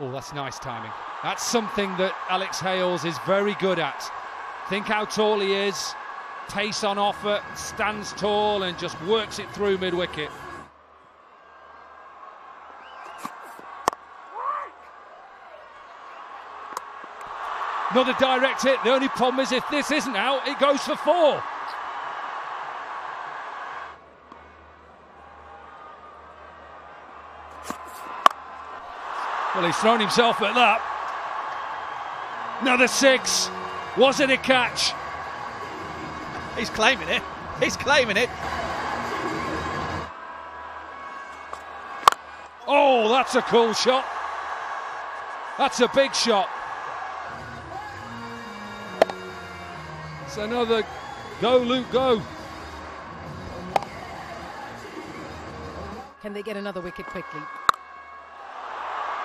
Oh, that's nice timing. That's something that Alex Hales is very good at. Think how tall he is, pace on offer, stands tall and just works it through mid wicket. Another direct hit. The only problem is if this isn't out, it goes for four. Well, he's thrown himself at that. Another six. Was it a catch? He's claiming it. He's claiming it. Oh, that's a cool shot. That's a big shot. It's another go, Luke, go. Can they get another wicket quickly?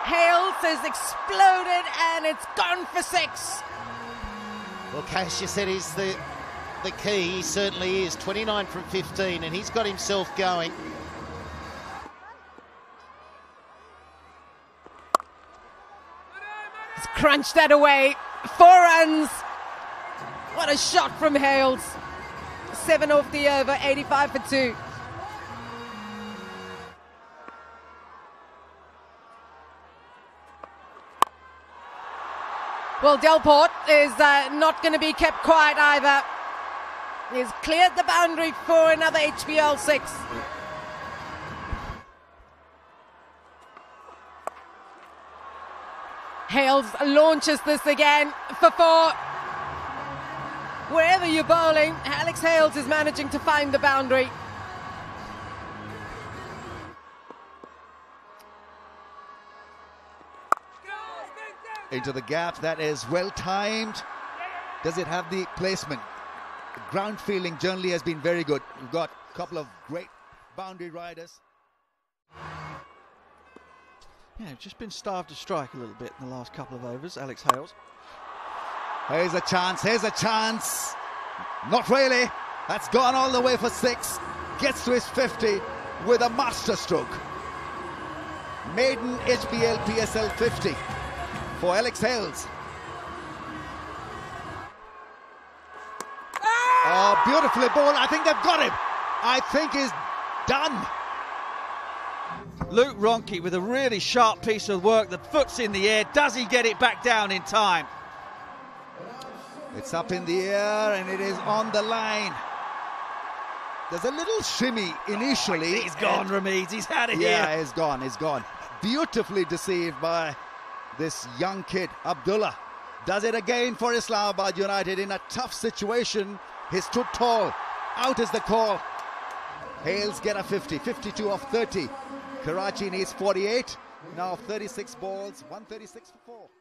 Hales has exploded and it's gone for six. Well, you said he's the the key. He certainly is. 29 from 15, and he's got himself going. He's crunched that away. Four runs. What a shot from Hales. Seven off the over, 85 for two. Well, Delport is uh, not going to be kept quiet either. He's cleared the boundary for another HBL six. Hales launches this again for four. Wherever you're bowling, Alex Hales is managing to find the boundary. Into the gap. That is well timed. Does it have the placement? The ground feeling generally has been very good. We've got a couple of great boundary riders. Yeah, just been starved to strike a little bit in the last couple of overs, Alex Hales. Here's a chance, here's a chance. Not really. That's gone all the way for six. Gets to his 50 with a master stroke. Maiden HBL PSL 50 for Alex Hales. Ah! Oh, beautifully ball. I think they've got him. I think he's done. Luke Ronchi with a really sharp piece of work. The foot's in the air. Does he get it back down in time? It's up in the air and it is on the line. There's a little shimmy initially. Oh, he's gone, Rameeds. He's out of yeah, here. he's gone. He's gone. Beautifully deceived by this young kid, Abdullah. Does it again for Islamabad United in a tough situation. He stood tall. Out is the call. Hales get a 50, 52 of 30. Karachi needs 48. Now 36 balls, 136 for 4.